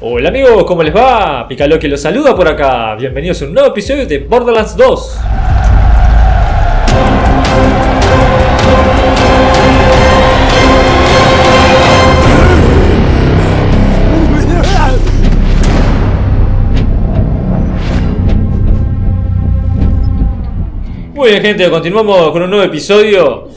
Hola amigos, ¿cómo les va? Picalo que los saluda por acá. Bienvenidos a un nuevo episodio de Borderlands 2. Muy bien gente, continuamos con un nuevo episodio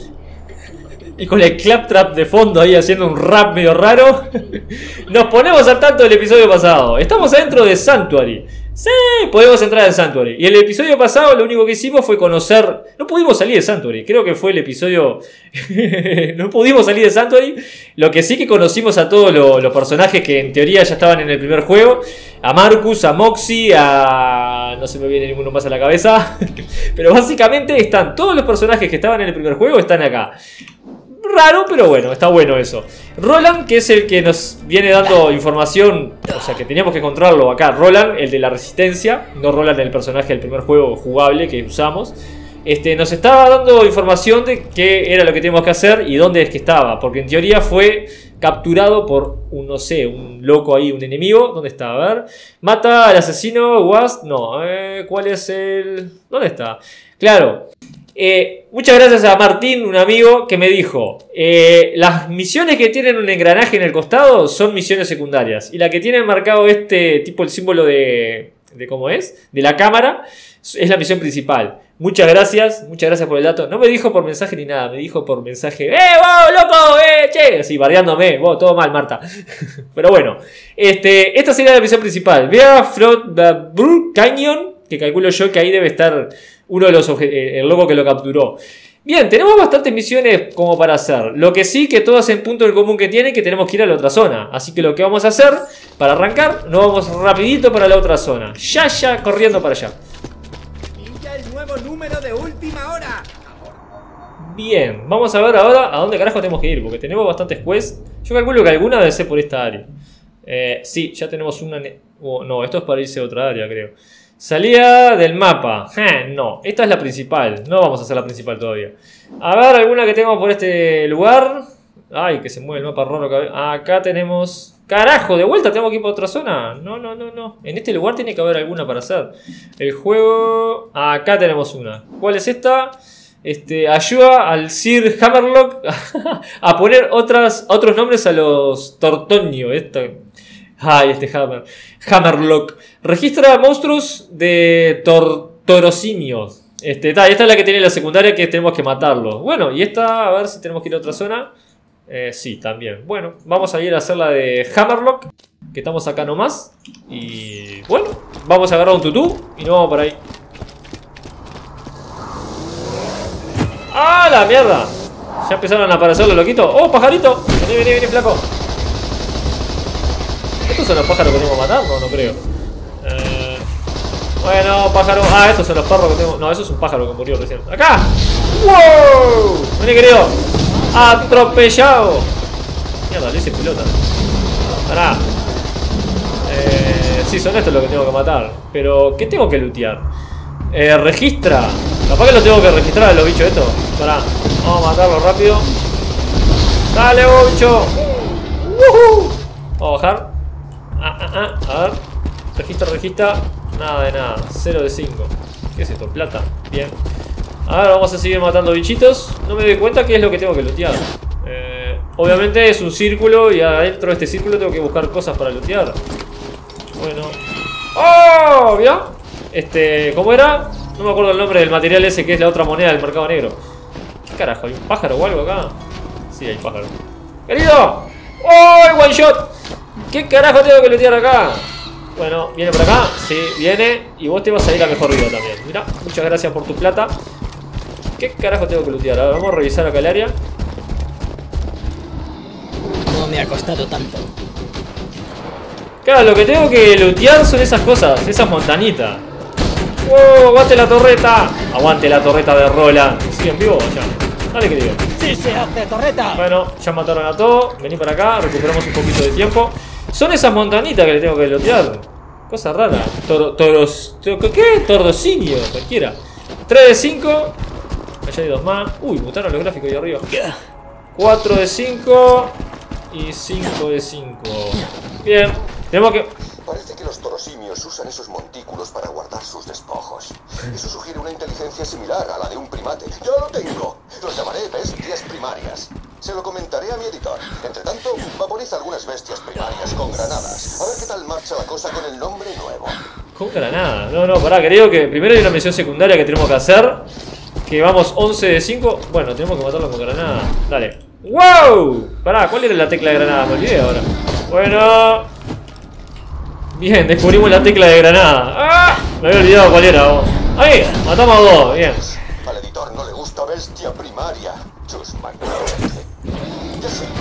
y con el claptrap de fondo ahí haciendo un rap medio raro, nos ponemos al tanto del episodio pasado. Estamos adentro de Sanctuary. Sí, podemos entrar en Sanctuary. Y el episodio pasado lo único que hicimos fue conocer... No pudimos salir de Sanctuary. Creo que fue el episodio... no pudimos salir de Sanctuary. Lo que sí que conocimos a todos los personajes que en teoría ya estaban en el primer juego. A Marcus, a Moxie, a... No se me viene ninguno más a la cabeza. Pero básicamente están todos los personajes que estaban en el primer juego están acá. Raro, pero bueno, está bueno eso. Roland, que es el que nos viene dando información, o sea que teníamos que encontrarlo acá. Roland, el de la resistencia, no Roland, el personaje del primer juego jugable que usamos. Este, nos estaba dando información de qué era lo que teníamos que hacer y dónde es que estaba. Porque en teoría fue capturado por un, no sé, un loco ahí, un enemigo. ¿Dónde está? A ver. Mata al asesino Was. No, eh, ¿cuál es el...? ¿Dónde está? Claro, eh, muchas gracias a Martín, un amigo, que me dijo, eh, las misiones que tienen un engranaje en el costado son misiones secundarias. Y la que tiene marcado este tipo, el símbolo de, de cómo es, de la cámara, es la misión principal. Muchas gracias, muchas gracias por el dato. No me dijo por mensaje ni nada, me dijo por mensaje, ¡eh, vos, loco! ¡eh, che! Así, bardeándome, vos, todo mal, Marta. Pero bueno, este, esta sería la misión principal. Ve a Canyon, que calculo yo que ahí debe estar uno de los eh, el loco que lo capturó. Bien, tenemos bastantes misiones como para hacer. Lo que sí que todas en punto en común que tienen que tenemos que ir a la otra zona. Así que lo que vamos a hacer para arrancar, nos vamos rapidito para la otra zona. Ya, ya, corriendo para allá. el nuevo número de última hora. Bien, vamos a ver ahora a dónde carajo tenemos que ir, porque tenemos bastantes quests. Yo calculo que alguna debe ser por esta área. Eh, sí, ya tenemos una... Oh, no, esto es para irse a otra área, creo. Salida del mapa. no, esta es la principal. No vamos a hacer la principal todavía. A ver, alguna que tengo por este lugar. Ay, que se mueve el mapa raro. Acá tenemos... Carajo, de vuelta tengo que ir para otra zona. No, no, no, no. En este lugar tiene que haber alguna para hacer. El juego... Acá tenemos una. ¿Cuál es esta? Este, ayuda al Sir Hammerlock a poner otras, otros nombres a los Tortonio. Esta, Ay, este Hammer. Hammerlock. Registra monstruos de tor torosimios. Este, esta es la que tiene la secundaria que tenemos que matarlo. Bueno, y esta, a ver si tenemos que ir a otra zona. Eh, sí, también. Bueno, vamos a ir a hacer la de Hammerlock. Que estamos acá nomás. Y bueno, vamos a agarrar un tutú y nos vamos por ahí. ¡Ah, la mierda! Ya empezaron a aparecer los loquitos. ¡Oh, pajarito! Vení, vení, vení, flaco. ¿Estos son los pájaros que tengo que matar? No, no creo. Eh, bueno, pájaro. Ah, estos son los perros que tengo. No, eso es un pájaro que murió recién. ¡Acá! ¡Wow! Vení, querido. ¡Atropellado! Mierda, le hice pelota. Pará. Eh, sí, son estos los que tengo que matar. Pero, ¿qué tengo que lootear? Eh, registra. Capaz que los tengo que registrar a los bichos estos. Pará. Vamos a matarlo rápido. Dale, bicho. Vamos a bajar. Ah, ah, ah. A ver. Registra, registra. Nada de nada. 0 de 5. ¿Qué es esto? Plata. Bien. Ahora vamos a seguir matando bichitos. No me doy cuenta qué es lo que tengo que lootear. Eh, obviamente es un círculo y adentro de este círculo tengo que buscar cosas para lootear. Bueno. ¡Oh! ¿Vio? Este, ¿cómo era? No me acuerdo el nombre del material ese que es la otra moneda del mercado negro. ¿Qué carajo? ¿Hay un pájaro o algo acá? Sí, hay pájaro. ¡Querido! ¡Oh! ¡One shot! ¿Qué carajo tengo que lootear acá? Bueno, viene por acá. Sí, viene. Y vos te vas a ir a mejor vida también. Mira, muchas gracias por tu plata. ¿Qué carajo tengo que lootear? Ahora vamos a revisar acá el área. No me ha costado tanto. Claro, lo que tengo que lootear son esas cosas, esas montanitas. ¡Wow! ¡Aguante la torreta! Aguante la torreta de Roland. ¿Sigue en vivo? Ya. Dale, querido. ¡Sí se hace torreta! Bueno, ya mataron a todos. Vení para acá, recuperamos un poquito de tiempo. Son esas montanitas que le tengo que lotear. Cosa rara. toros. ¿Qué? Tordocinio, cualquiera. 3 de 5. Allá hay dos más. Uy, mutaron los gráficos ahí arriba. 4 de 5. Y 5 de 5. Bien. Tenemos que... Parece que los torosimios usan esos montículos para guardar sus despojos. Eso sugiere una inteligencia similar a la de un primate. ¡Yo lo tengo! Los llamaré bestias primarias. Se lo comentaré a mi editor. Entre tanto, vaporiza algunas bestias primarias con granadas. A ver qué tal marcha la cosa con el nombre nuevo. ¿Cómo granada? No, no, pará, creo que primero hay una misión secundaria que tenemos que hacer. Que vamos 11 de 5. Bueno, tenemos que matarlo con granada. Dale. ¡Wow! Pará, ¿cuál era la tecla de granada? Me olvidé ahora. Bueno. Bien, descubrimos la tecla de granada. ¡Ah! Me había olvidado cuál era vos. Ahí, matamos a dos, bien. Al editor no le gusta bestia primaria. Chus.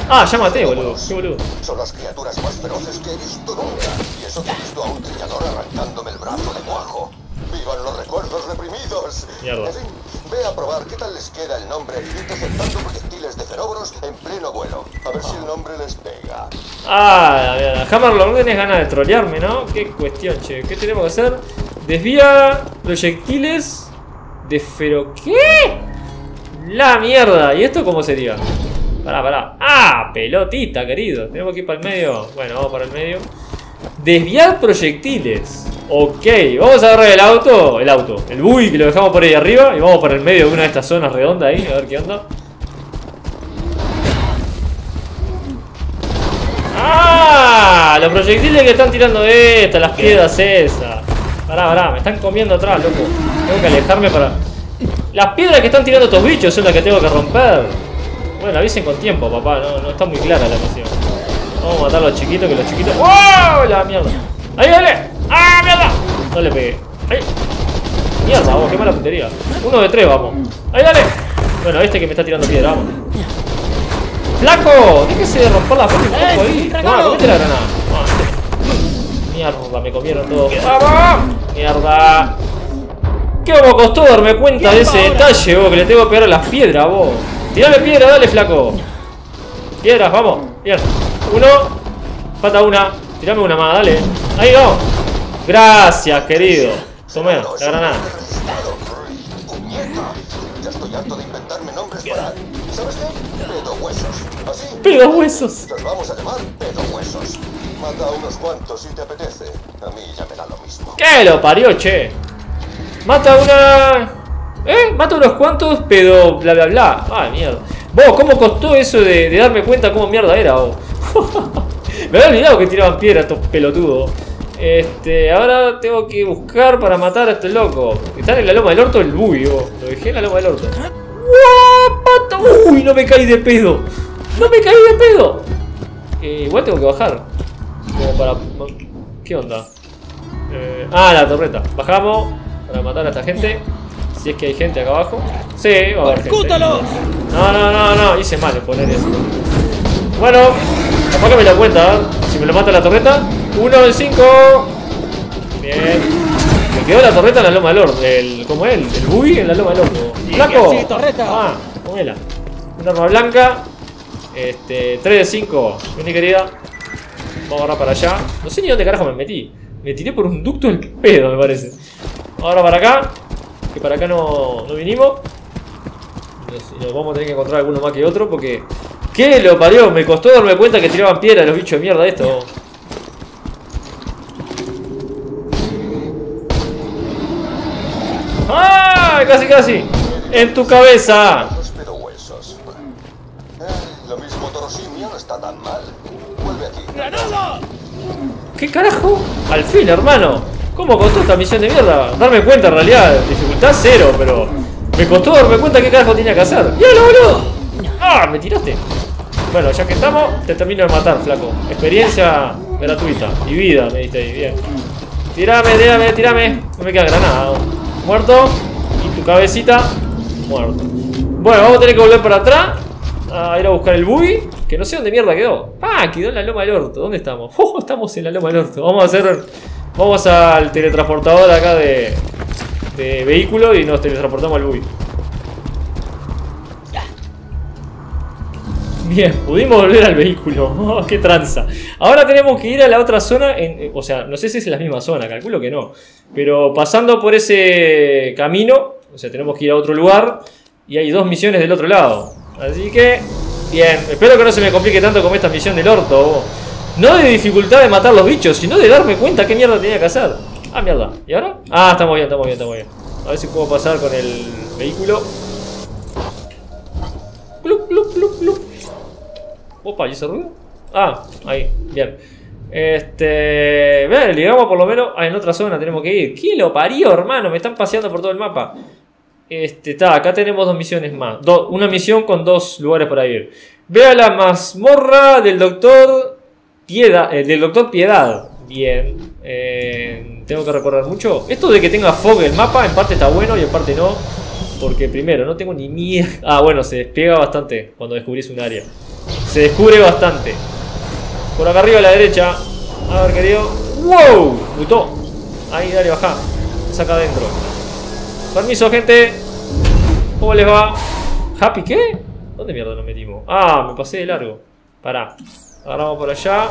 Ah, ya maté, boludo. Qué boludo. Son las criaturas más feroces que he visto nunca. Y eso que he visto a un trillador arrancándome el brazo de cuajo. ¡Vivan los recuerdos reprimidos! Mierda. En fin, ve a probar qué tal les queda el nombre interceptando proyectiles de ferobros en pleno vuelo. A ver si el nombre les pega. Ah, la mierda. Hammer lo tenés ganas de trolearme, ¿no? Qué cuestión, che. ¿Qué tenemos que hacer? Desvía proyectiles de fero... ¿Qué? La mierda. ¿Y esto cómo sería? Pará, pará. ¡Ah! Pelotita, querido. Tenemos que ir para el medio. Bueno, vamos para el medio. Desviar proyectiles. Ok, vamos a agarrar el auto, el auto, el buggy que lo dejamos por ahí arriba y vamos por el medio de una de estas zonas redondas ahí, a ver qué onda. ¡Ah! Los proyectiles que están tirando estas, las piedras esas. Pará, pará, me están comiendo atrás, loco. Tengo que alejarme para... Las piedras que están tirando estos bichos son las que tengo que romper. Bueno, avisen con tiempo, papá, no, no está muy clara la misión. Vamos a matar a los chiquitos, que los chiquitos... ¡Wow! La mierda. ¡Ahí, dale! ¡Ah, mierda! No le pegué. ¡Ahí! Mierda, vamos, qué mala puntería. Uno de tres, vamos. ¡Ahí, dale! Bueno, este que me está tirando piedra, vamos. ¡Flaco! Déjese de romper la fucking poco ahí. Toma, comete la granada. Ah, mierda, me comieron todo. ¡Vamos! ¡Mierda! ¿Qué me costó darme cuenta de ese detalle, vos? Que le tengo que pegar a las piedras, vos. Tirame piedra, dale, flaco. Piedras, vamos. Bien. Uno. Falta una. Tirame una más, dale. Ahí vamos. Gracias, querido. Tomé la granada. Pedo huesos. ¿Así? Pedo huesos. ¿Qué lo parió, che? Mata una... ¿Eh? Mata unos cuantos, pero bla bla bla. Ah, mierda. Vos, ¿cómo costó eso de, de darme cuenta cómo mierda era, vos? Me había olvidado que tiraban piedra estos pelotudos. Este, ahora tengo que buscar para matar a este loco. Está en la loma del orto el buggy, vos. Lo dejé en la loma del orto. ¡Wow, pato! ¡Uy! No me caí de pedo. No me caí de pedo. Eh, igual tengo que bajar. Como para... ¿Qué onda? Eh, ah, la torreta. Bajamos para matar a esta gente. Si es que hay gente acá abajo. Sí, va a haber gente. No, no, no, no. Hice mal en poner eso. Bueno, capaz que me lo cuenta. ¿eh? Si me lo mata la torreta. Uno en cinco. Bien. Me quedó la torreta en la loma del orto. El, ¿Cómo es? El, buggy en la loma del orto. ¡Flaco! sí, torreta. Ah, comela. Una arma blanca. Este, 3 de 5. Vení, querida. Vamos a agarrar para allá. No sé ni dónde carajo me metí. Me tiré por un ducto del pedo, me parece. Ahora para acá. Que para acá no, no vinimos. Y nos vamos a tener que encontrar alguno más que otro porque... ¿Qué lo parió? Me costó darme cuenta que tiraban piedra los bichos de mierda estos. ¡Ah! Casi, casi. En tu cabeza. Eh, lo mismo Torosimio no está tan mal. Vuelve aquí. ¿Qué carajo? Al fin, hermano. ¿Cómo costó esta misión de mierda? Darme cuenta, en realidad, dificultad cero, pero... Me costó darme cuenta qué carajo tenía que hacer. ¡Míralo, boludo! ¡Ah! Me tiraste. Bueno, ya que estamos, te termino de matar, flaco. Experiencia gratuita. Y vida, me diste ahí, bien. Tirame, tirame, tirame. No me queda granada. Muerto. Y tu cabecita. Muerto. Bueno, vamos a tener que volver para atrás. A ir a buscar el buggy. Que no sé dónde mierda quedó. Ah, quedó en la loma del orto. ¿Dónde estamos? Oh, estamos en la loma del orto. Vamos a hacer. Vamos al teletransportador acá de. de vehículo y nos teletransportamos al buggy. Bien, pudimos volver al vehículo. Oh, ¡Qué tranza! Ahora tenemos que ir a la otra zona. En, o sea, no sé si es la misma zona, calculo que no. Pero pasando por ese camino, o sea, tenemos que ir a otro lugar. Y hay dos misiones del otro lado. Así que, bien. Espero que no se me complique tanto como esta misión del orto. No de dificultad de matar los bichos, sino de darme cuenta qué mierda tenía que hacer. Ah, mierda. ¿Y ahora? Ah, estamos bien, estamos bien, estamos bien. A ver si puedo pasar con el vehículo. Clup, clup, clup, clup. Opa, ¿y ese ruido? Ah, ahí, bien. Este. Vean, llegamos por lo menos. Ah, en otra zona tenemos que ir. ¿Qué lo parió, hermano? Me están paseando por todo el mapa. Este, está, acá tenemos dos misiones más. Do- una misión con dos lugares para ir. Ve a la mazmorra del doctor Piedad. eh, del doctor Piedad. Bien. Eh, tengo que recorrer mucho. Esto de que tenga fog el mapa, en parte está bueno y en parte no. Porque primero, no tengo ni mierda. Ah, bueno, se despliega bastante cuando descubrís un área. Se descubre bastante. Por acá arriba a la derecha. A ver, querido. ¡Wow! Mutó. Ahí, dale, baja. Saca adentro. Permiso, gente. ¿Cómo les va? ¿Happy qué? ¿Dónde mierda nos metimos? Ah, me pasé de largo. Pará. Agarramos por allá.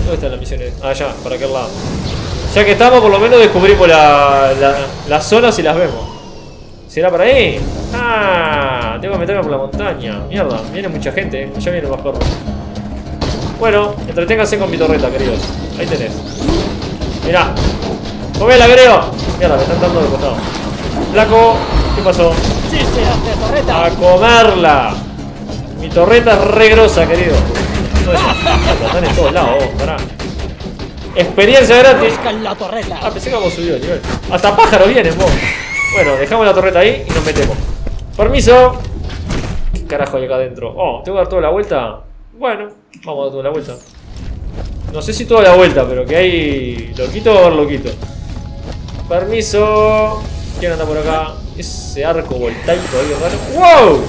¿Dónde están las misiones? Ah, allá, para aquel lado. Ya que estamos, por lo menos descubrimos la, la- las zonas y las vemos. ¿Será por ahí? Ah, tengo que meterme por la montaña. Mierda, viene mucha gente, ¿eh? ya vienen más perros. Bueno, entreténganse con mi torreta, queridos. Ahí tenés. Mirá. Comela, creo. Mierda, me están dando de costado. Flaco, ¿qué pasó? A comerla. Mi torreta es re grosa, querido. Están en todos lados, pará. Experiencia gratis. Buscan la torreta! Ah, pensé que habíamos subido el nivel. Hasta pájaros vienen, vos. Bueno, dejamos la torreta ahí y nos metemos. Permiso. ¿Qué carajo hay acá adentro? Oh, ¿tengo que dar toda la vuelta? Bueno, vamos a dar toda la vuelta. No sé si toda la vuelta, pero que hay loquito o loquito. Permiso. ¿Quién anda por acá? Ese arco voltaico ahí raro. ¡Wow!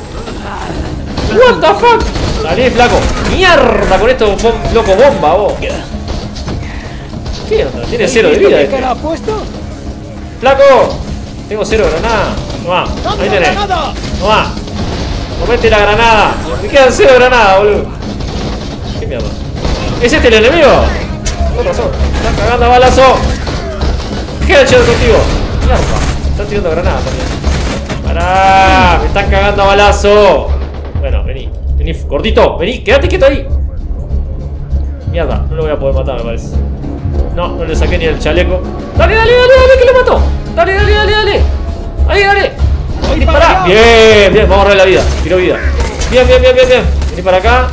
What the fuck? Salí, flaco. Mierda con esto bom- loco bomba, vos. ¿Qué onda? Tiene cero de vida ¿Qué este. puesto? ¡Flaco! Tengo cero granada. Toma, ahí tenés. granada! Toma. Comete la granada. Me quedan cero de granada, boludo. ¿Qué mierda? ¿Es este el enemigo? Con razón. Están cagando a balazo. Headshot contigo. Mierda. Están tirando granadas también. Pará. Me están cagando a balazo. Bueno, vení. Vení, gordito. Vení. Quédate quieto ahí. Mierda. No lo voy a poder matar, me parece. No, no le saqué ni el chaleco. Dale, dale, dale, dale, que lo mató. Dale, dale, dale, dale. Ahí, dale. Ahí, dispará. Bien, bien, vamos a ahorrar la vida. Tiro vida. Bien, bien, bien, bien, bien. Vení para acá.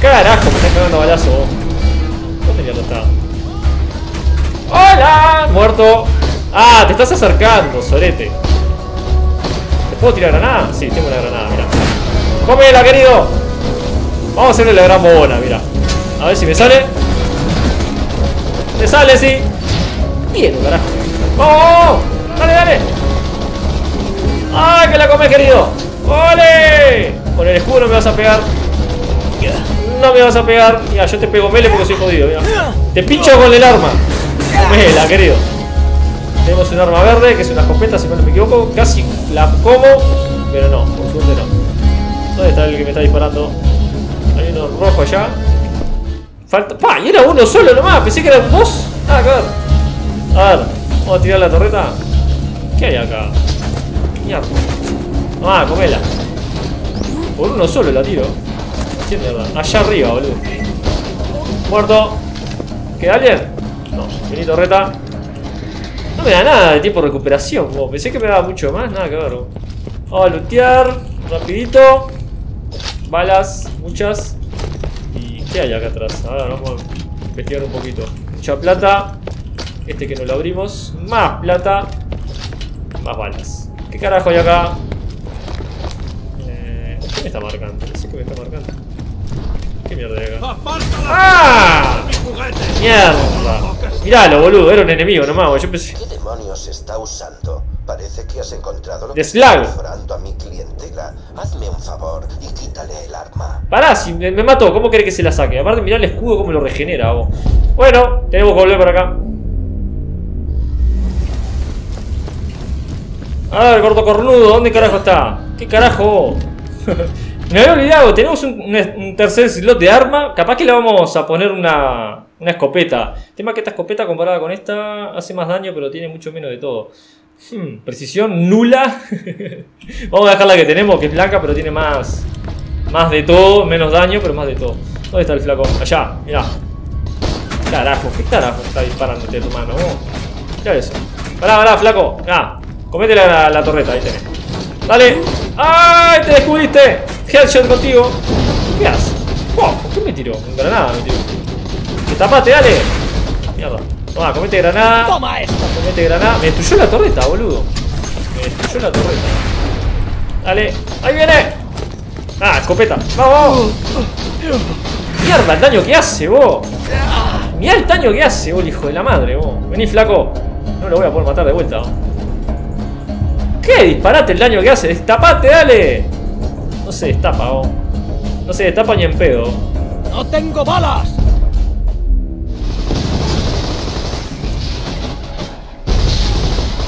Carajo, me están cagando balazo. vos. ¿Dónde mierda está? ¡Hola! Muerto. Ah, te estás acercando, sorete. ¿Te puedo tirar granada? Sí, tengo una granada, mira. ¡Cómela, querido! Vamos a hacerle la gran bobona, mira. A ver si me sale. ¡Me sale, sí! Bien, carajo. ¡Vamos! ¡Dale, dale! ¡Ah, que la comes, querido! ¡Ole! Con el escudo no me vas a pegar. No me vas a pegar. Mira, yo te pego mele porque soy jodido, mira. Te pincho con el arma. Comela, querido. Tenemos un arma verde, que es una escopeta, si no me equivoco. Casi la como, pero no, por suerte no. ¿Dónde está el que me está disparando? Hay uno rojo allá. Falta. ¡Pa! Y era uno solo nomás. Pensé que eran dos. Nada que ver. A ver, vamos a tirar la torreta. ¿Qué hay acá? Mierda. Ah, comela. Por uno solo la tiro. ¿Qué mierda? Allá arriba, boludo. Muerto. ¿Queda alguien? No. Vení, torreta. No me da nada de tiempo de recuperación. Pensé que me daba mucho más, nada que ver. Vamos a lootear. Rapidito. Balas, muchas. ¿Y qué hay acá atrás? Ahora vamos a investigar un poquito. Mucha plata. Este que no lo abrimos. Más plata. Más balas. ¿Qué carajo hay acá? Eh, ¿Qué me está marcando? No sé qué me está marcando. ¿Qué mierda hay acá? ¡Ah! ¡Mierda! Miralo, boludo, era un enemigo nomás. Yo pensé. ¿Qué demonios está usando? Parece que has encontrado lo que está a mi clientela. Hazme un favor y quítale el arma. Pará, si me, me mató, ¿cómo querés que se la saque? Aparte, mirá el escudo cómo lo regenera, vos. Bueno, tenemos que volver para acá. A ver, gordo cornudo, ¿dónde carajo está? ¿Qué carajo? me había olvidado, tenemos un, tercer slot de arma. Capaz que le vamos a poner una, una escopeta. El tema es que esta escopeta comparada con esta hace más daño, pero tiene mucho menos de todo. Hmm, precisión nula. vamos a dejar la que tenemos, que es blanca, pero tiene más, Más de todo, menos daño, pero más de todo. ¿Dónde está el flaco? Allá, mirá. Carajo, ¿qué carajo está disparando este tu mano? Mirá eso. Pará, pará, flaco. Ah, comete la, la torreta, ahí tenés. Dale. ¡Ay! ¡Te descubriste! Headshot contigo. ¿Qué haces? Wow, ¿por qué me tiró? Granada me tiró. ¡Te tapaste, dale! Mierda. Toma, comete granada. Toma esto. Comete granada. Me destruyó la torreta, boludo. Me destruyó la torreta. Dale. ¡Ahí viene! Ah, escopeta. ¡Vamos! Mierda, el daño que hace, vos. Mirá el daño que hace, vos, el hijo de la madre, vos. Vení, flaco. No lo voy a poder matar de vuelta, vos. ¿Qué? Disparate el daño que hace. Destapate, dale. No se destapa, vos. No se destapa ni en pedo. ¡No tengo balas!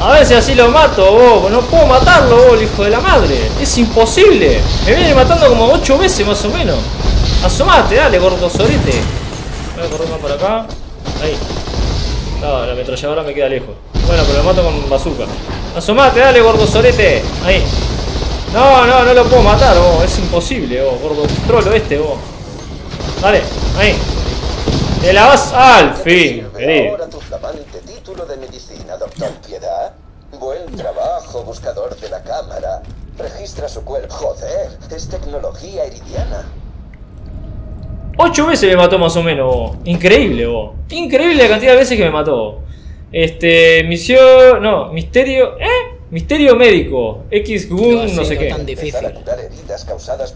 A ver si así lo mato, vos. No puedo matarlo, vos, el hijo de la madre. Es imposible. Me viene matando como 8 veces más o menos. Asomate, dale, gordo sorete. Voy a correr más por acá. Ahí. No, la ametralladora me queda lejos. Bueno, pero lo mato con bazooka. Asomate, dale, gordo sorete. Ahí. No, no, no lo puedo matar, vos. Es imposible, vos, gordo trolo este, vos. Dale, ahí. Te la vas al fin, querido. ahora tu flamante título de medicina, doctor Piedad. Buen trabajo, buscador de la cámara. Registra su cuerpo. Joder, es tecnología iridiana. Ocho veces me mató más o menos, vos. Increíble, vos. Increíble la cantidad de veces que me mató. Este, misión... No, misterio... ¿Eh? Misterio médico. X-Gun, no sé qué. tan difícil.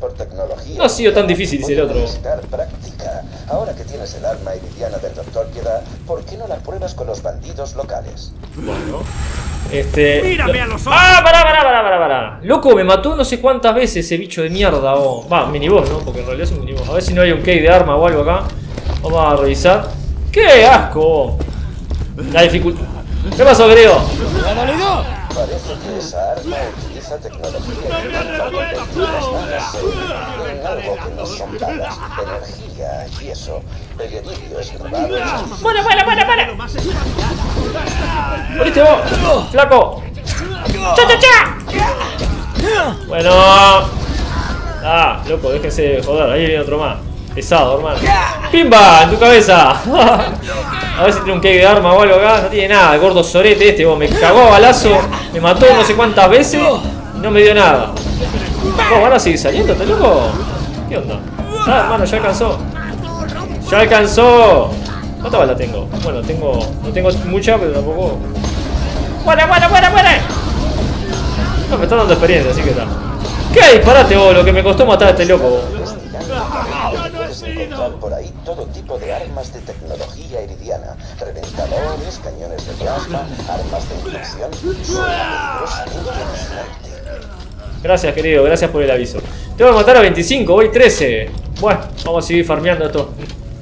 por tecnología. No ha sido tan difícil, dice el otro. necesitar práctica. Ahora que tienes el arma iridiana del doctor Piedad, ¿por qué no la pruebas con los bandidos locales? Bueno. Este... Mírame a los ojos. ¡Ah, pará, pará, pará, pará, pará! Loco, me mató no sé cuántas veces ese bicho de mierda, vos. Va, miniboss, ¿no? Porque en realidad es un miniboss. A ver si no hay un key de arma o algo acá. Vamos a revisar. ¡Qué asco! La dificultad... ¿Qué pasó, dolido? Parece que esa arma utiliza tecnología en algo que no son balas, energía y eso. El es grabado en ¡Buena, buena, buena, buena! Más espacial. ¡Moriste vos! ¡Flaco! ¡Cha, cha, cha! Bueno. Ah, loco, déjense de joder. Ahí viene otro más. Pesado, hermano. ¡Pimba! ¡En tu cabeza! A ver si tiene un key de arma o algo acá. No tiene nada. El gordo sorete este, vos. Me cagó a balazo. Me mató no sé cuántas veces. Y no me dio nada. ¿Vos van a seguir saliendo, este loco? ¿Qué onda? Ah, hermano, ya alcanzó. ¡Ya alcanzó! ¿Cuánta bala tengo? Bueno, tengo. No tengo mucha, pero tampoco. ¡Buena, buena, buena, buena! No, me está dando experiencia, así que está. ¿Qué disparate vos? Lo que me costó matar a este loco vos. Puedes encontrar por ahí todo tipo de armas de tecnología iridiana. Reventadores, cañones de plasma, armas de fascinante. Gracias, querido, gracias por el aviso. Tengo que matar a 25, voy 13. Bueno, vamos a seguir farmeando esto.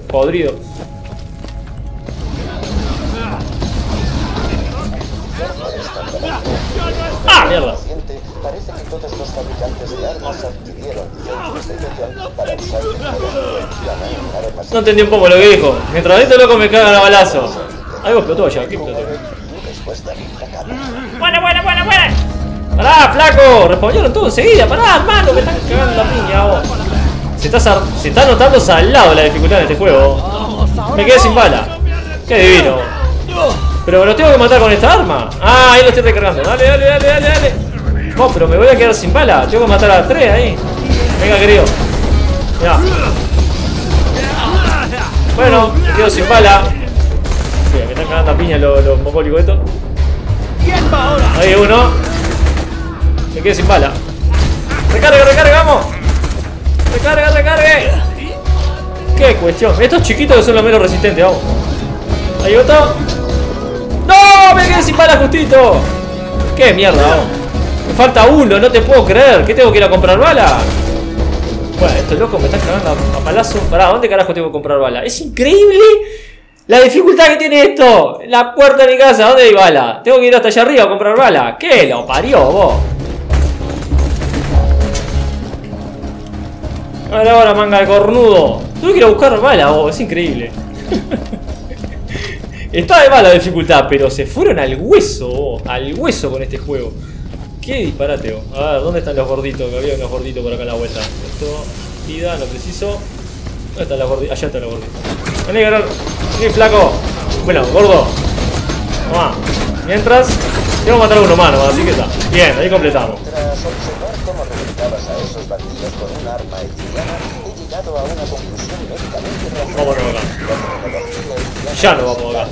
Podrido. ¡Ah, mierda! Parece que todos los fabricantes de armas adquirieron centros de detección para usar tecnología iridiana en armas No entendí un poco lo que dijo. Mientras este loco me cagan a balazo. Algo explotó allá, ¿qué explotó? ¡Buena, buena, buena, buena! ¡Pará, flaco! Respondieron todo enseguida. ¡Pará, hermano! Me están cagando la piña, vos. Se está, se está notando salado la dificultad de este juego. Me quedé sin bala. ¡Qué divino! Pero lo tengo que matar con esta arma. Ah, ahí lo estoy recargando. Dale, dale, dale, dale, dale. No, pero me voy a quedar sin bala. Tengo que matar a tres ahí. Venga, querido. Ya. Bueno, quedo sin bala. Mira, me están cagando a piña los, los mongólicos estos. Ahí uno. Me quedé sin bala. Recarga, recarga, vamos. Recarga, recargue. Qué cuestión. Estos chiquitos que son los menos resistentes, vamos. Ahí otro. ¡No! Me quedé sin bala justito. Qué mierda, vamos. Me falta uno, no te puedo creer. ¿Qué tengo que ir a comprar bala? Bueno, estos locos me están cagando a, a palazo. Pará, ¿dónde carajo tengo que comprar bala? Es increíble la dificultad que tiene esto. La puerta de mi casa, ¿dónde hay bala? Tengo que ir hasta allá arriba a comprar bala. ¿Qué lo parió vos? Ahora, ahora, manga de cornudo. Tuve que ir a buscar bala vos, es increíble. Está de mala dificultad, pero se fueron al hueso, vos, al hueso con este juego. Qué disparate. A ver, ¿dónde están los gorditos? Que había unos gorditos por acá a la vuelta. Esto. Vida, no preciso. ¿Dónde está la gordita? Allá está la gordita. Vení, Gerard. Vení, flaco. Bueno, gordo. Toma. Mientras, que matar a un humano, así que está. Bien, ahí completamos. Tras observar cómo reventabas a esos bandidos con un arma hechizada, he llegado a una conclusión médicamente razonable. Vámonos acá. Ya no vamos acá.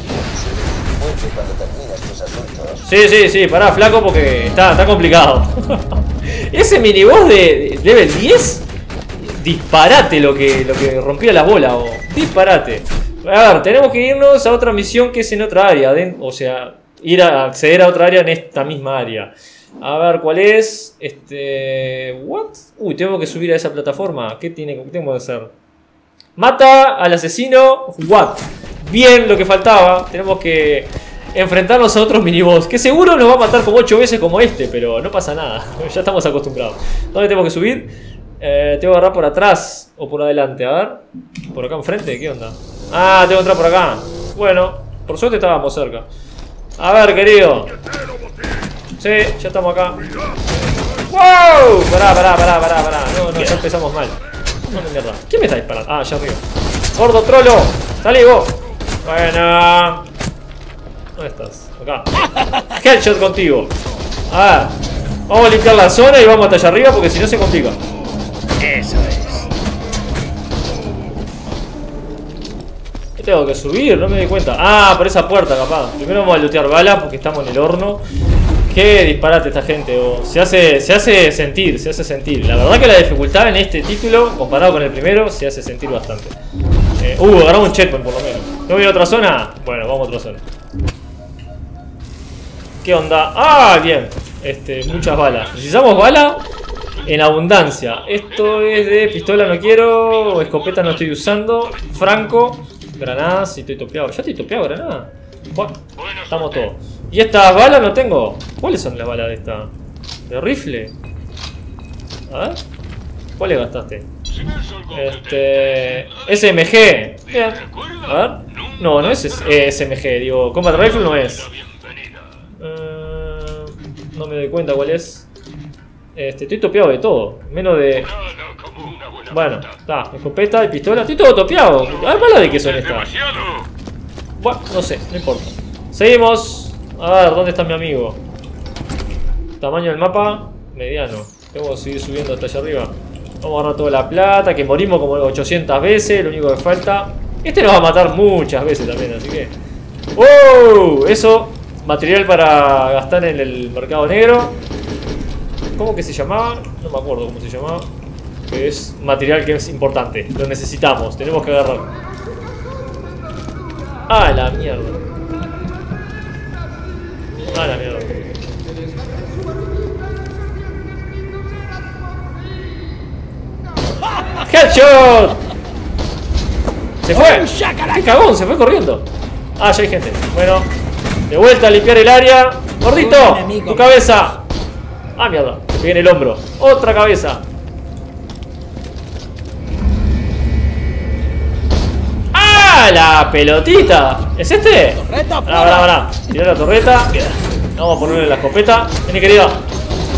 Vuelve cuando termines tus asuntos. Sí, sí, sí, pará, flaco, porque está, está complicado. Ese miniboss de de level 10, disparate lo que, lo que rompía la bola, o disparate. A ver, tenemos que irnos a otra misión que es en otra área, o sea, ir a acceder a otra área en esta misma área. A ver, ¿cuál es? Este. ¿What? Uy, tengo que subir a esa plataforma. ¿Qué, tiene, qué tengo que hacer? Mata al asesino. What? Bien, lo que faltaba. Tenemos que enfrentarnos a otros miniboss. Que seguro nos va a matar como 8 veces como este, pero no pasa nada. ya estamos acostumbrados. ¿Dónde tengo que subir? Eh, tengo que agarrar por atrás o por adelante. A ver. ¿Por acá enfrente? ¿Qué onda? Ah, tengo que entrar por acá. Bueno, por suerte estábamos cerca. A ver, querido. Sí, ya estamos acá. ¡Wow! Pará, pará, pará, pará, pará. No, no, ya empezamos mal. No, mierda. ¿Quién me está disparando? Ah, allá arriba. ¡Gordo trolo! ¡Salí vos! Bueno. ¿Dónde estás? Acá. Headshot contigo. A ver. Vamos a limpiar la zona y vamos hasta allá arriba porque si no se complica. Eso es. ¿Qué tengo que subir? No me di cuenta. Ah, por esa puerta, capaz. Primero vamos a lootear balas porque estamos en el horno. Qué disparate esta gente. oh. Se, hace, se hace sentir, se hace sentir. La verdad que la dificultad en este título, comparado con el primero, se hace sentir bastante. Eh, uh, agarramos un checkpoint por lo menos. ¿No voy a otra zona? Bueno, vamos a otra zona. ¿Qué onda? Ah, bien. Este, muchas balas. Necesitamos balas en abundancia. Esto es de pistola no quiero, escopeta no estoy usando, franco, granadas y estoy topeado. ¿Ya estoy topeado granada? Bueno, estamos todos. ¿Y estas balas no tengo? ¿Cuáles son las balas de esta? ¿De rifle? A ver. ¿Cuáles gastaste? Este... SMG. Bien. A ver. No, no es S- eh, SMG, digo, Combat Rifle no es. Eh, no me doy cuenta cuál es. Este, estoy topeado de todo. Menos de. Bueno, está. Escopeta y pistola. Estoy todo topeado. Balas de qué son estas. Bueno, no sé, no importa. Seguimos. A ver, ¿dónde está mi amigo? Tamaño del mapa, mediano. Tengo que seguir subiendo hasta allá arriba. Vamos a agarrar toda la plata, que morimos como 800 veces. Lo único que falta. Este nos va a matar muchas veces también, así que. ¡Oh! Eso, material para gastar en el mercado negro. ¿Cómo que se llamaba? No me acuerdo cómo se llamaba. Es material que es importante. Lo necesitamos, tenemos que agarrar. Ah, la mierda. Ah, la mierda. ¡Headshot! ¡Se fue! ¡Qué cagón! Se fue corriendo. Ah, ya hay gente. Bueno, de vuelta a limpiar el área. ¡Gordito! ¡Tu cabeza! Ah, mierda. Me pegué en el hombro. ¡Otra cabeza! ¡Ah! ¡La pelotita! ¿Es este? Torreta Pará, pará, pará. Tirá la torreta. Vamos a ponerle la escopeta. Vení, querido.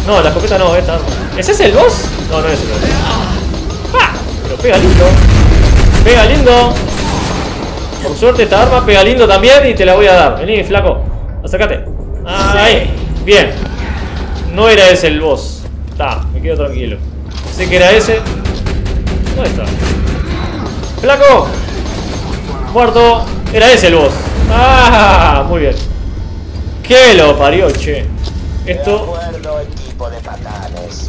No, la escopeta no, esta. ¿Es ese el boss? No, no es el boss. ¡Ah! Pero pega lindo. Pega lindo. Por suerte esta arma pega lindo también y te la voy a dar. Vení, flaco. Acércate. Ahí. Bien. No era ese el boss. Está, me quedo tranquilo. Sé que era ese. ¿Dónde está? ¡Flaco! Muerto. Era ese el boss. ¡Ah! Muy bien. ¡Qué lo parió, che! De Esto. acuerdo, equipo de patanes.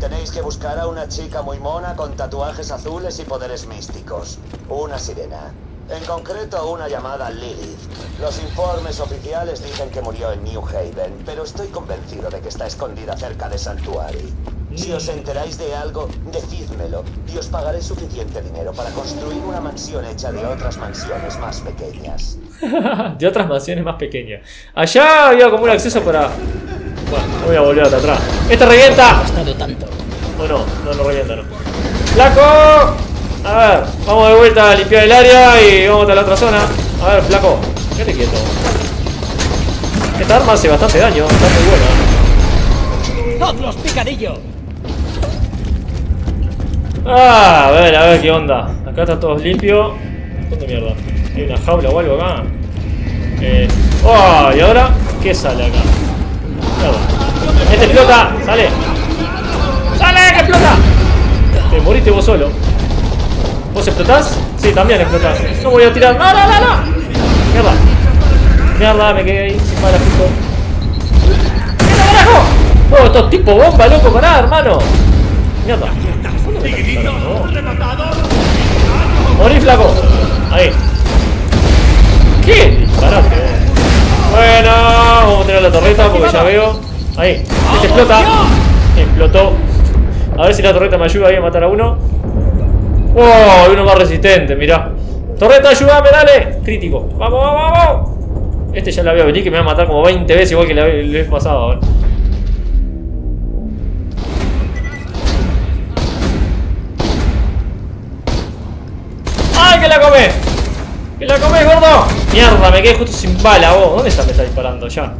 Tenéis que buscar a una chica muy mona con tatuajes azules y poderes místicos. Una sirena. En concreto, una llamada Lilith. Los informes oficiales dicen que murió en New Haven, pero estoy convencido de que está escondida cerca de Sanctuary. Si os enteráis de algo, decídmelo y os pagaré suficiente dinero para construir una mansión hecha de otras mansiones más pequeñas. de otras mansiones más pequeñas. Allá había como un acceso para. Bueno, no voy a volver hasta atrás. ¡Esta revienta! Costado tanto. O no, no, no revienta, no. ¡Flaco! A ver, vamos de vuelta a limpiar el área y vamos a la otra zona. A ver, flaco, quédate quieto. Esta arma hace bastante daño, está muy buena. ¡Hazlos picadillo! Ah, a ver, a ver qué onda. Acá está todo limpio. ¿Dónde mierda? ¿Hay una jaula o algo acá? Eh. ¡Oh! ¿Y ahora? ¿Qué sale acá? Mierda. ¡Este explota! ¡Sale! ¡Sale! ¡Que explota! Te moriste vos solo. ¿Vos explotás? Sí, también explotás. No voy a tirar. ¡No, no, no, no! Mierda. Mierda, me quedé ahí sin bala justo. ¡Mierda, carajo! ¡Oh, estos tipo bomba, loco! ¡Pará, hermano! Mierda. Morí, flaco. Ahí. ¿Qué? Disparate. Bueno, vamos a tirar la torreta porque ya veo. Ahí. Este explota. Explotó. A ver si la torreta me ayuda ahí a matar a uno. ¡Oh! Hay uno más resistente, mirá. Torreta, ayúdame, dale. Crítico. Vamos, vamos, vamos. Este ya la a venir que me va a matar como 20 veces igual que la vez pasada. A ver. ¡Ay, que la come! ¡Que la come, gordo! Mierda, me quedé justo sin bala, vos. ¿Dónde está? Me está disparando ya.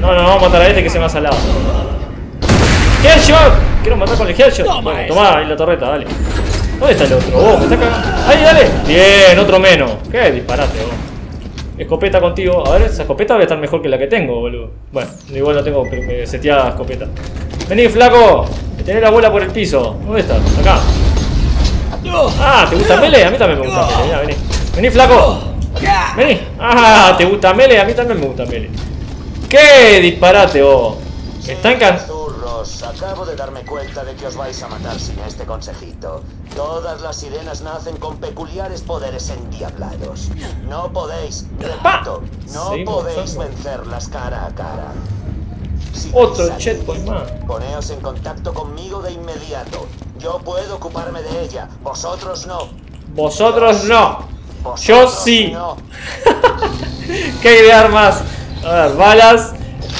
No, no, vamos a matar a este que se me ha salado. ¡Headshot! Quiero matar con el headshot. Bueno, tomá ahí la torreta, dale. ¿Dónde está el otro? Vos, me está cagando. ¡Ahí, dale! Bien, otro menos. ¿Qué disparate, vos? Escopeta contigo. A ver, esa escopeta debe estar mejor que la que tengo, boludo. Bueno, igual no tengo seteada escopeta. Vení, flaco. Tenés la bola por el piso. ¿Dónde estás? Acá. Ah, ¿te gusta Mele? A mí también me gusta Mele. Ya, vení. Vení, flaco. Vení. Ah, ¿te gusta Mele? A mí también me gusta Mele. ¿Qué disparate, vos? Me está acabo de darme cuenta de que os vais a matar sin este consejito. Todas las sirenas nacen con peculiares poderes endiablados. No podéis, repito, no Seguimos podéis vencerlas cara a cara. Si Otro checkpoint más. Poneos en contacto conmigo de inmediato. Yo puedo ocuparme de ella, vosotros no. Vosotros no. Vosotros Yo sí. No. ¿Qué hay de armas? A ver, balas.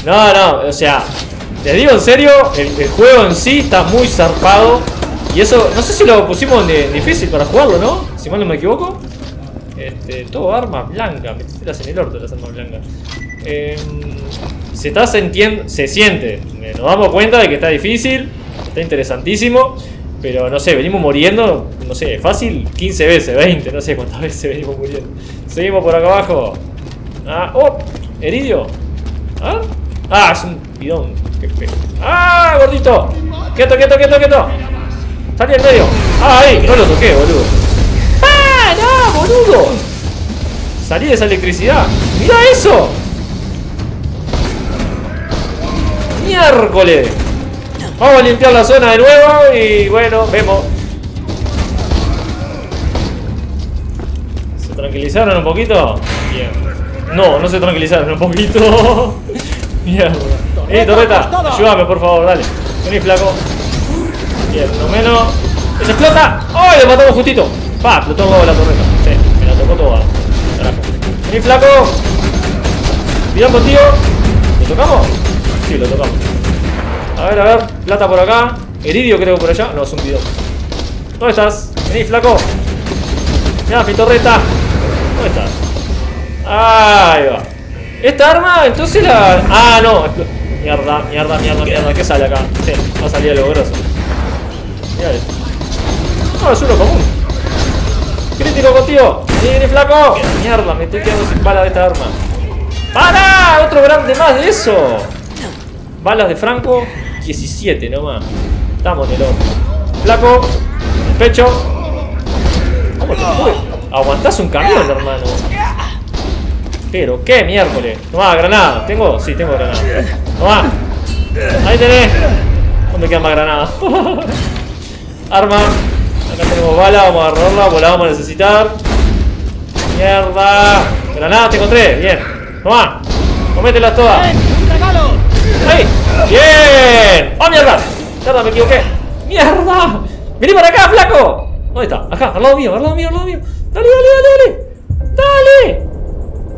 No, no, o sea, te digo en serio, el, el juego en sí está muy zarpado. Y eso, no sé si lo pusimos en difícil para jugarlo, ¿no? Si mal no me equivoco. Este, todo armas blancas, metítelas en el orto las armas blancas. Em, se está sintiendo, se siente, eh, nos damos cuenta de que está difícil, está interesantísimo, pero no sé, venimos muriendo, no sé, fácil 15 veces, 20, no sé cuántas veces venimos muriendo. Seguimos por acá abajo. Ah, oh, heridio. ¿Ah? Ah, es un bidón. ¡Ah, gordito! ¡Quieto, quieto, quieto, quieto! ¡Salí en medio! ¡Ah, ahí! No lo toqué, boludo. ¡Ah, no, boludo! Salí de esa electricidad. ¡Mira eso! ¡Miércoles! Vamos a limpiar la zona de nuevo y bueno, vemos. ¿Se tranquilizaron un poquito? Bien. No, no se tranquilizaron un poquito. Mierda. Eh, Torreta, ayúdame por favor, dale. Vení, flaco. Bien, no menos. ¡Se explota! ¡Ay, le matamos justito! Pa, explotó la torreta. Sí, me la tocó toda. Carajo. Vení, flaco. Bidón contigo. ¿Lo tocamos? Sí, lo tocamos. A ver, a ver. Plata por acá. Heridio creo por allá. No, es un bidón. ¿Dónde estás? Vení, flaco. Mira, mi torreta. ¿Dónde estás? Ahí va. Esta arma, entonces la. Ah, no. Mierda, mierda, mierda, mierda. ¿Qué sale acá? Sí, va a salir algo grosso. Mira esto. No, es uno común. Crítico contigo. Viene flaco. Mierda, me estoy quedando sin bala de esta arma. ¡Para! Otro grande más de eso. Balas de Franco, 17 nomás. Estamos en el. Flaco, el pecho. ¿Cómo te pude? Aguantás un camión, hermano. Pero, ¿qué miércoles? Tomá, granada. ¿Tengo? Sí, tengo granada. Tomá. Ahí tenés. No me quedan más granadas. Arma. Acá tenemos bala, vamos a agarrarla, pues la vamos a necesitar. Mierda. Granada, te encontré. Bien. Tomá. Comételas todas. ¡Ahí! ¡Bien! ¡Oh, mierda! Mierda, me equivoqué. ¡Mierda! ¡Vení para acá, flaco! ¿Dónde está? Acá, al lado mío, al lado mío, al lado mío. ¡Dale, dale, dale, dale!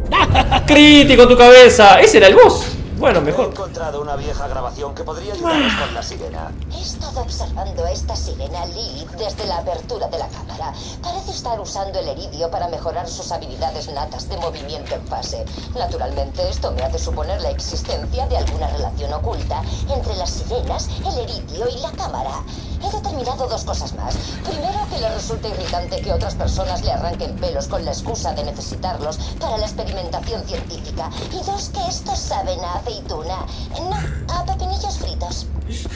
¡Dale! ¡Crítico en tu cabeza! Ese era el boss. Bueno, He mejor. encontrado una vieja grabación que podría ayudarnos con la sirena. He estado observando a esta sirena Lilith desde la apertura de la cámara. Parece estar usando el eridio para mejorar sus habilidades natas de movimiento en fase. Naturalmente, esto me hace suponer la existencia de alguna relación oculta entre las sirenas, el eridio y la cámara. He determinado dos cosas más. Primero, que le resulta irritante que otras personas le arranquen pelos con la excusa de necesitarlos para la experimentación científica. Y dos, que estos saben a aceituna. No, a pepinillos fritos.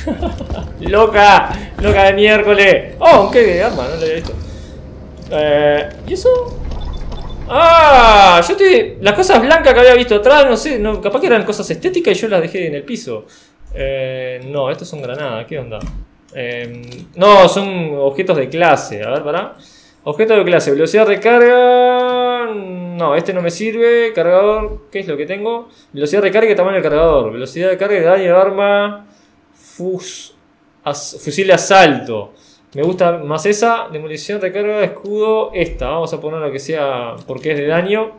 ¡Loca! ¡Loca de miércoles! ¡Oh! ¿Qué arma? No lo había visto. Eh, ¿Y eso? ¡Ah! Yo te... Las cosas blancas que había visto atrás, no sé, no, capaz que eran cosas estéticas y yo las dejé en el piso. Eh, no, estos son granadas, ¿qué onda? Eh, no, son objetos de clase. A ver, pará. Objeto de clase, velocidad de recarga. No, este no me sirve. Cargador, ¿qué es lo que tengo? Velocidad de recarga y tamaño del cargador. Velocidad de carga y daño de arma. Fusil de asalto. Me gusta más esa. Demolición, recarga, escudo. Esta. Vamos a poner lo que sea porque es de daño.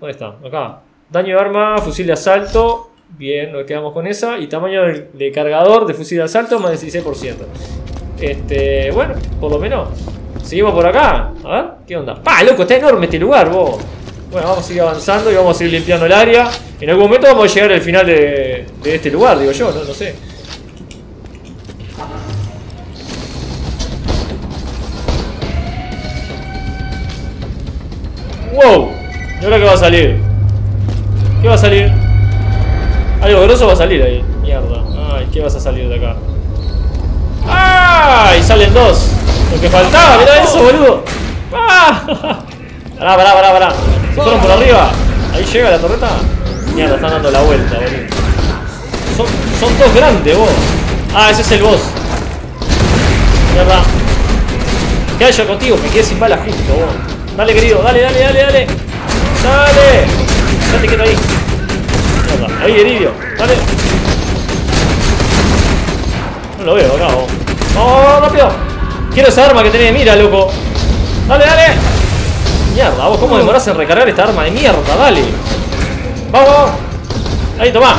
¿Dónde está? Acá. Daño de arma, fusil de asalto. Bien, nos quedamos con esa. Y tamaño de, cargador de fusil de asalto más de 16%. Este, bueno, por lo menos. Seguimos por acá. A ver, ¿qué onda? ¡Pah, loco! Está enorme este lugar, vos. Bueno, vamos a seguir avanzando y vamos a ir limpiando el área. En algún momento vamos a llegar al final de, de este lugar, digo yo, no, no sé. ¡Wow! ¿Y ahora qué va a salir? ¿Qué va a salir? Algo grosso va a salir ahí. Mierda. Ay, ¿qué vas a salir de acá? ¡Ah! Y salen dos. Lo que faltaba, mirá eso, boludo. ¡Ah! Pará, pará, pará, pará. Se fueron por arriba. Ahí llega la torreta. Mierda, están dando la vuelta, boludo. Son, son dos grandes, vos. Ah, ese es el boss. Mierda. ¿Qué hay yo contigo? Me quedé sin balas justo, vos. Dale, querido, dale, dale, dale, dale. Dale. Date quieto ahí. Ahí, Eridio. Dale. No lo veo vos. ¡Oh, rápido! Quiero esa arma que tenés mira, loco. Dale, dale. Mierda, vos, ¿cómo demorás en recargar esta arma de mierda? Dale. Vamos. Ahí, tomá.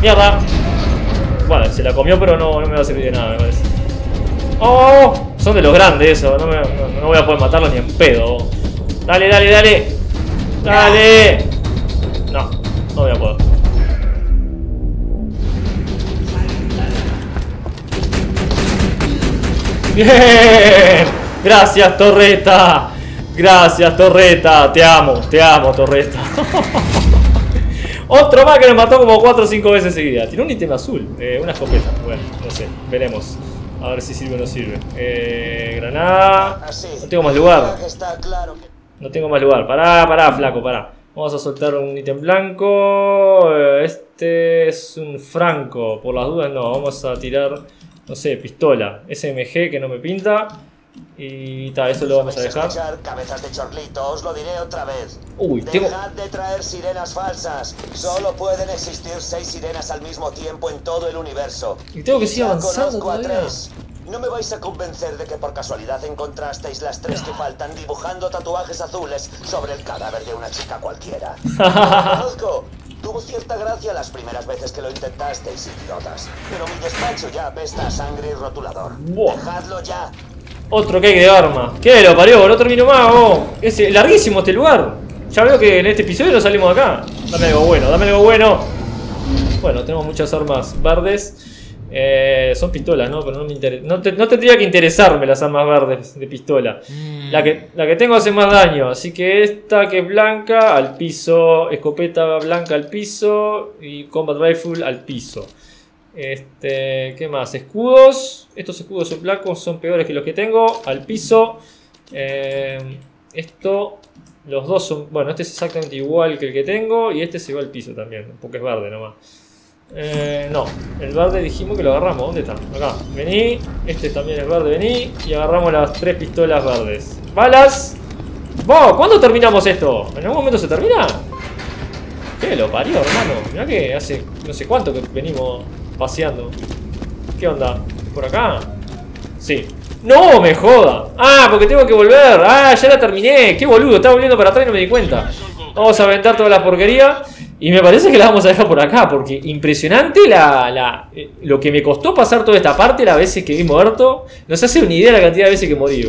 Mierda. Bueno, se la comió, pero no, no me va a servir de nada, me parece. ¡Oh! Son de los grandes eso. No, me- no- no voy a poder matarlos ni en pedo. Dale, dale, dale. Dale. No, no voy a poder. Bien. Gracias, Torreta. Gracias, Torreta. Te amo, te amo, Torreta. Otro más que me mató como 4 o 5 veces seguidas. Tiene un ítem azul, eh, una escopeta. Bueno, no sé, veremos. A ver si sirve o no sirve. Eh, granada. Así. No tengo más lugar. No tengo más lugar. Pará, pará, flaco, pará. Vamos a soltar un ítem blanco. Eh, Este es un franco. Por las dudas, no. Vamos a tirar, no sé, pistola. SMG que no me pinta. Y tal, eso lo vamos a ¿Vais dejar. cabezas de chorlito, os lo diré otra vez. Uy, tengo- Dejad de traer sirenas falsas. Solo pueden existir seis sirenas al mismo tiempo en todo el universo. Y tengo que seguir avanzando todavía. tres. No me vais a convencer de que por casualidad encontrasteis las tres que faltan dibujando tatuajes azules sobre el cadáver de una chica cualquiera. Conozco. Tuvo cierta gracia las primeras veces que lo intentasteis, idiotas. Pero mi despacho ya apesta a sangre y rotulador. Buah. Dejadlo ya. Otro cake de arma. ¿Qué lo parió? No termino más, vos. Es larguísimo este lugar. Ya veo que en este episodio no salimos de acá. Dame algo bueno, dame algo bueno. Bueno, tenemos muchas armas verdes. Eh, son pistolas, ¿no? Pero no me interesa. No, te- no tendría que interesarme las armas verdes de pistola. La, que, la que tengo hace más daño. Así que esta que es blanca al piso. Escopeta blanca al piso. Y combat rifle al piso. Este, ¿qué más? Escudos. Estos escudos son blancos, son peores que los que tengo. Al piso. Eh, esto, los dos son. Bueno, este es exactamente igual que el que tengo. Y este se va al piso también, porque es verde nomás. Eh, no, el verde dijimos que lo agarramos. ¿Dónde está? Acá. Vení. Este también es verde, vení. Y agarramos las tres pistolas verdes. ¡Balas! ¡Vos! ¿Cuándo terminamos esto? ¿En algún momento se termina? ¿Qué lo parió, hermano? Mirá que hace no sé cuánto que venimos paseando. ¿Qué onda? ¿Por acá? Sí. ¡No me joda! ¡Ah! Porque tengo que volver. ¡Ah! Ya la terminé. ¡Qué boludo! Estaba volviendo para atrás y no me di cuenta. Vamos a aventar toda la porquería. Y me parece que la vamos a dejar por acá. Porque impresionante la, la- eh, lo que me costó pasar toda esta parte, las veces que vi muerto. No se hace una idea la cantidad de veces que morí.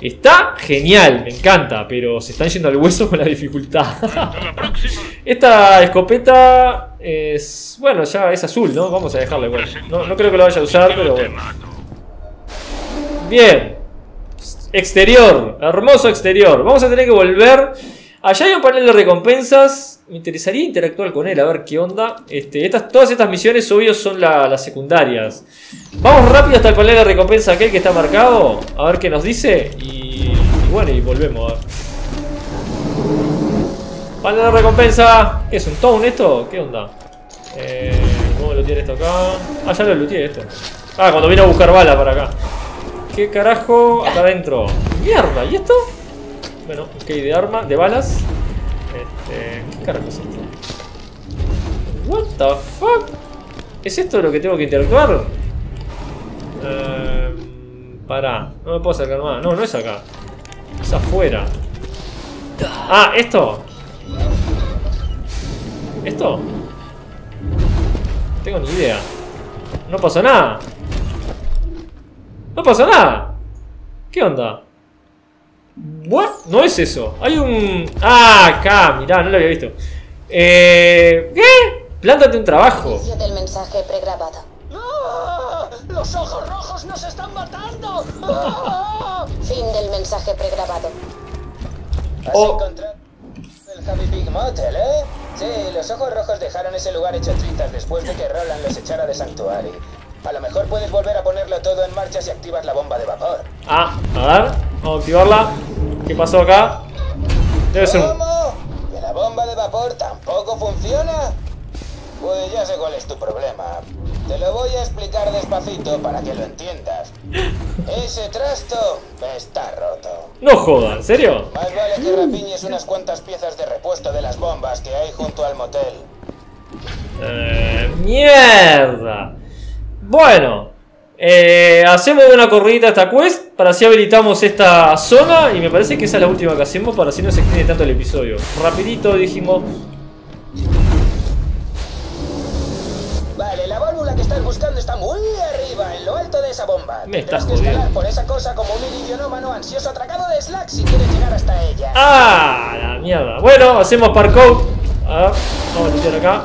Está genial, me encanta, pero se están yendo al hueso con la dificultad. Esta escopeta es. Bueno, ya es azul, ¿no? Vamos a dejarla igual. No, no creo que lo vaya a usar, pero bueno. Bien. Exterior. Hermoso exterior. Vamos a tener que volver. Allá hay un panel de recompensas. Me interesaría interactuar con él, a ver qué onda. Este, estas, todas estas misiones, obvio, son la- las secundarias. Vamos rápido hasta el panel de recompensa aquel que está marcado. A ver qué nos dice. Y, bueno, y volvemos a ver. Panel de recompensa. ¿Qué es un town esto? ¿Qué onda? Eh, ¿Cómo lootear esto acá? Ah, ya lo looteé esto. Ah, cuando vine a buscar bala para acá. ¿Qué carajo? Acá adentro. Mierda, ¿y esto? Bueno, ok, de arma, de balas. Este, ¿Qué carajo es esto? What the fuck? ¿Es esto lo que tengo que interactuar? Eh, pará, no me puedo acercar más. No, no es acá. Es afuera. Ah, esto. ¿Esto? No tengo ni idea. No pasó nada. No pasó nada. ¿Qué onda? ¿What? No es eso. Hay un... Ah, acá. Mirá, no lo había visto. Eh... ¿Qué? Plántate un trabajo. Del mensaje pregrabado. ¡Ah! ¡Los ojos rojos nos están matando! ¡Ah! Fin del mensaje pregrabado. ¿Has Oh. encontrado el Happy Pig Motel, eh? Sí, los ojos rojos dejaron ese lugar hecho trizas después de que Roland los echara de Sanctuary. A lo mejor puedes volver a ponerlo todo en marcha si activas la bomba de vapor. Ah, a ver. Vamos a activarla. ¿Qué pasó acá? Debe ser un... ¿Cómo? ¿Que la bomba de vapor tampoco funciona? Pues ya sé cuál es tu problema. Te lo voy a explicar despacito para que lo entiendas. Ese trasto está roto. No joda, ¿en serio? Más vale que rapiñes unas cuantas piezas de repuesto de las bombas que hay junto al motel. Eh, mierda. Bueno. eh, hacemos una corridita a esta quest para así habilitamos esta zona y me parece que esa es la última que hacemos para así no se extiende tanto el episodio. Rapidito dijimos... Vale, la válvula que estás buscando está muy arriba, en lo alto de esa bomba. Me estás que escalar por esa cosa como un idiomano ansioso atracado de Slack si quieres llegar hasta ella. ¡Ah! La mierda. Bueno, hacemos parkour. A ver, vamos a limpiar acá.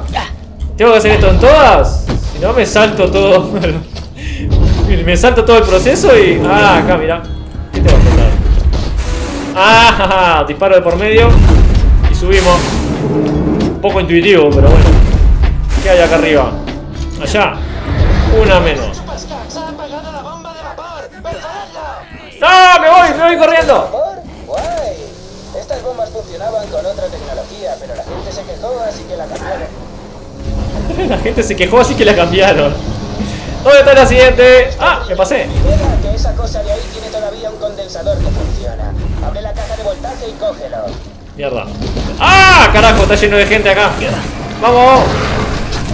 ¿Tengo que hacer esto en todas? No, me salto todo. me salto todo el proceso y. Ah, acá, mira. ¿Qué te va a faltar? Ah, disparo de por medio. Y subimos. Un poco intuitivo, pero bueno. ¿Qué hay acá arriba? Allá. Una menos. ¡No! ¡Me voy! ¡Me voy corriendo! Estas bombas funcionaban con otra tecnología, pero la gente se quejó, así que la cambiaron. La gente se quejó así que la cambiaron. ¿Dónde está la siguiente? ¡Ah! Me pasé. Mira que esa cosa de ahí tiene todavía un condensador que funciona. Abre la caja de voltaje y cógelo. Mierda. ¡Ah! Carajo, está lleno de gente acá. ¡Vamos!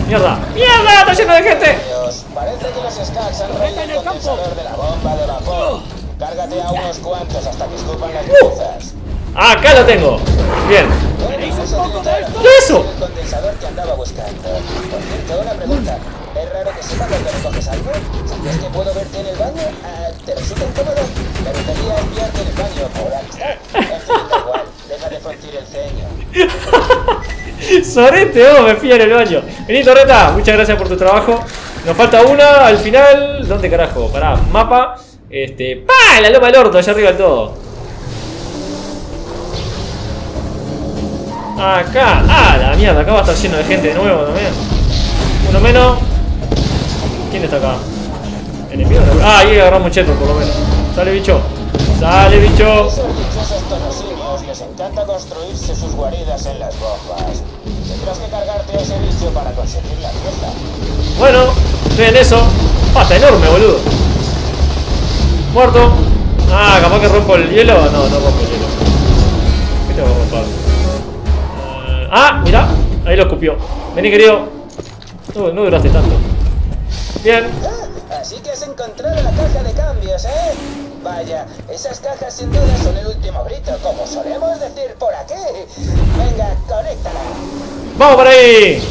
¡Mierda! ¡Mierda! ¡Está lleno de gente! Dios, parece que los Skats han roto el condensador de la bomba de vapor. Cárgate a unos cuantos hasta que escupan las. Ah, acá lo tengo. Bien. ¿Qué es eso? Ah. Sorete, oh, me fui en el baño. Vení, Torreta, muchas gracias por tu trabajo. Nos falta una al final. ¿Dónde carajo? Pará, mapa. Este. ¡Pah! La loma del orto, allá arriba del todo. Acá. Ah, la mierda, acá va a estar lleno de gente de nuevo también. Uno menos. ¿Quién está acá? ¿Enemigo? Ah, ahí agarramos cheto por lo menos. Sale bicho. Sale bicho. Esos dichosos tonosimios les encanta construirse sus guaridas en las bombas. Tendrás que cargarte a ese bicho para conseguir la pieza. Bueno, estoy eso. Pata enorme, boludo. Muerto. Ah, capaz que rompo el hielo. No, no rompo el hielo. ¿Qué tengo que romper? Ah, mira. Ahí lo escupió. Vení, querido. No, no duraste tanto. Bien. Ah, así que has encontrado la caja de cambios, ¿eh? Vaya, esas cajas sin duda son el último grito, como solemos decir por aquí. Venga, conéctala. ¡Vamos por ahí!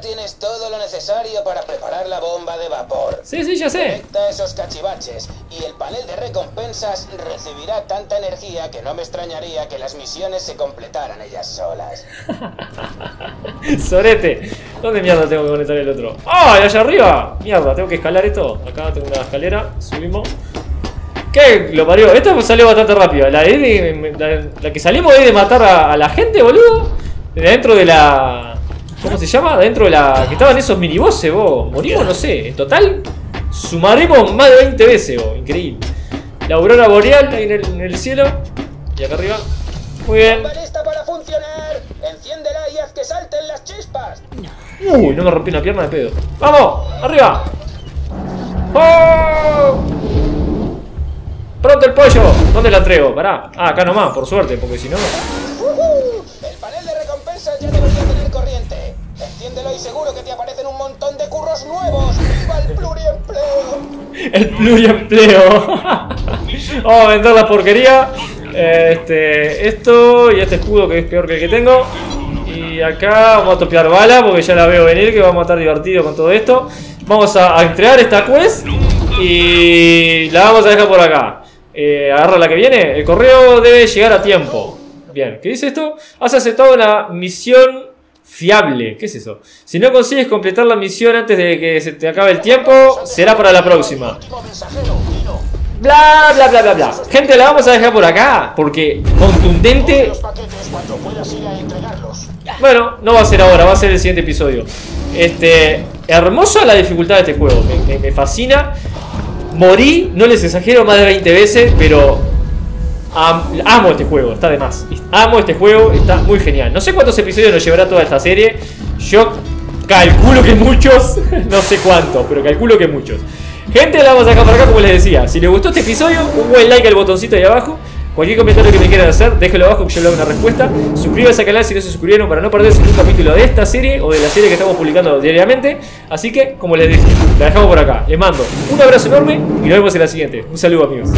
Ya tienes todo lo necesario para preparar la bomba de vapor. Sí, sí, ya sé. Conecta esos cachivaches y el panel de recompensas recibirá tanta energía que no me extrañaría que las misiones se completaran ellas solas. Sorete. ¿Dónde mierda tengo que conectar el otro? ¡Ah! ¿Y allá arriba? Mierda, tengo que escalar esto. Acá tengo una escalera. Subimos. ¿Qué? Lo parió. Esta salió bastante rápido. La, de, la, la que salimos de matar a, a la gente, boludo. De dentro de la. ¿Cómo se llama? Dentro de la. Que estaban esos minibosses, vos. Morimos, no sé. En total, sumaremos más de 20 veces, vos. Increíble. La aurora boreal ahí en el, en el cielo. Y acá arriba. Muy bien. ¡Bomba lista para funcionar! ¡Enciéndela y haz que salten las chispas! Uy, no me rompí una pierna de pedo. ¡Vamos! ¡Arriba! ¡Oh! ¡Pronto el pollo! ¿Dónde la entrego? Pará. Ah, acá nomás, por suerte, porque si no. Nuevos. ¡Viva el pluriempleo! El pluriempleo. Vamos a vender la porquería. Este, esto y este escudo que es peor que el que tengo. Y acá vamos a topear bala porque ya la veo venir que vamos a estar divertidos con todo esto. Vamos a, a entregar esta quest y la vamos a dejar por acá. Eh, agarra la que viene. El correo debe llegar a tiempo. Bien, ¿qué dice esto? Has aceptado una misión fiable. ¿Qué es eso? Si no consigues completar la misión antes de que se te acabe el tiempo, será para la próxima. Bla, bla, bla, bla, bla. Gente, la vamos a dejar por acá. Porque contundente. Bueno, no va a ser ahora, va a ser el siguiente episodio. Este. Hermosa la dificultad de este juego. Me- me fascina. Morí, no les exagero, más de 20 veces, pero. Am- amo este juego, está de más. Amo este juego, está muy genial. No sé cuántos episodios nos llevará toda esta serie. Yo calculo que muchos. no sé cuántos, pero calculo que muchos. Gente, la vamos a dejar por acá, como les decía. Si les gustó este episodio, un buen like al botoncito ahí abajo. Cualquier comentario que me quieran hacer, déjenlo abajo que yo le hago una respuesta. Suscríbanse al canal si no se suscribieron para no perderse ningún capítulo de esta serie o de la serie que estamos publicando diariamente. Así que, como les decía, la dejamos por acá. Les mando un abrazo enorme y nos vemos en la siguiente. Un saludo amigos.